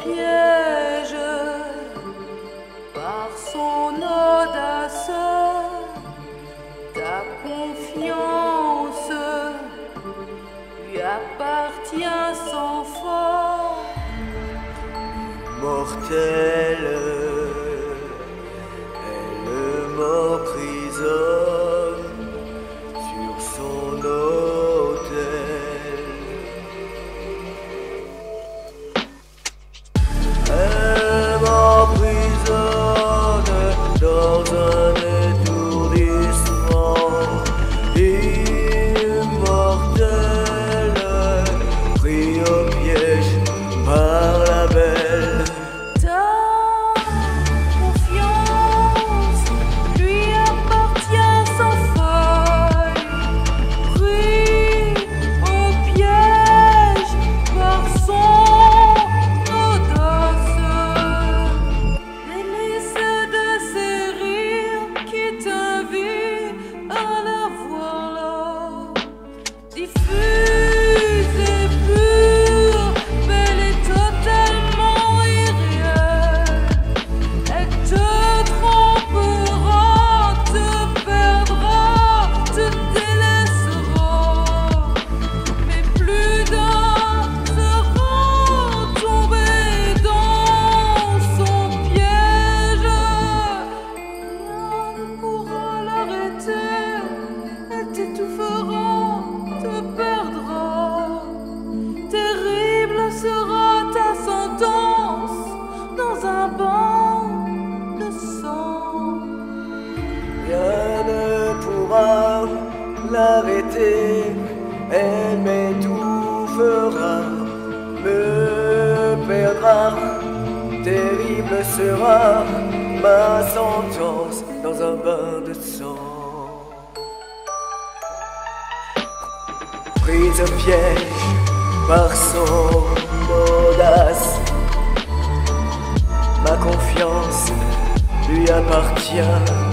piège par son audace, ta confiance lui appartient sans fort, mortel. Ooh. l'arrêter, elle m'étouffera, me perdra, terrible sera ma sentence dans un bain de sang. Prise au piège par son audace, ma confiance lui appartient.